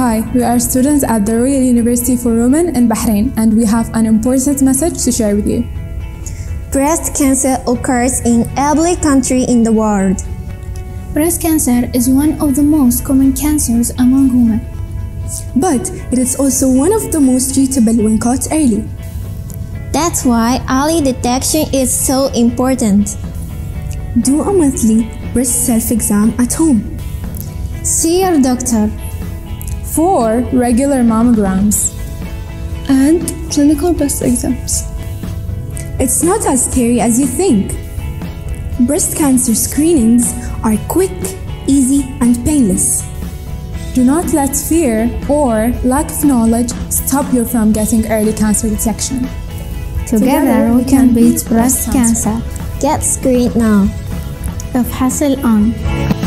Hi, we are students at the Royal University for Women in Bahrain and we have an important message to share with you. Breast cancer occurs in every country in the world. Breast cancer is one of the most common cancers among women. But it is also one of the most treatable when caught early. That's why early detection is so important. Do a monthly breast self exam at home. See your doctor. For regular mammograms. And clinical breast exams. It's not as scary as you think. Breast cancer screenings are quick, easy, and painless. Do not let fear or lack of knowledge stop you from getting early cancer detection. Together we can beat breast cancer. Get screened now of hassle on.